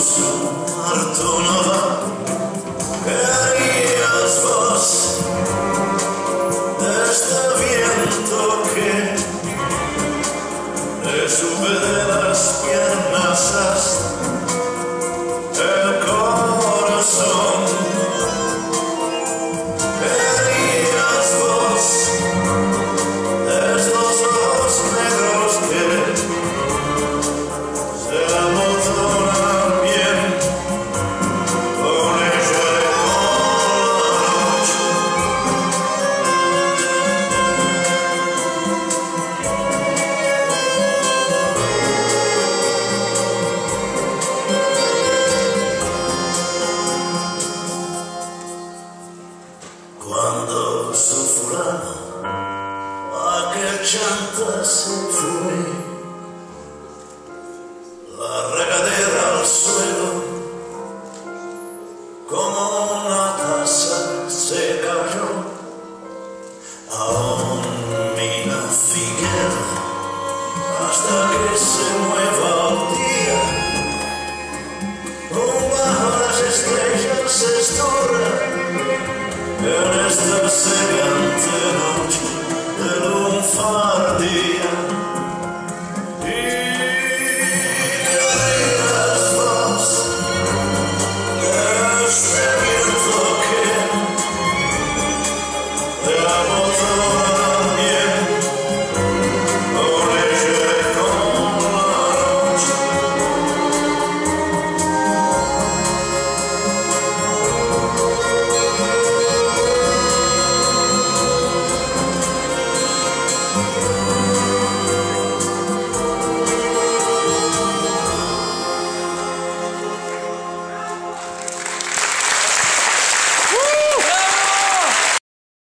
so Fulano aquel chanta se fue, la regadera al suelo, como una taza se cayó, aún mira Figuera hasta que se mueva el día, un bajo las estrellas se estorra. En esta cegante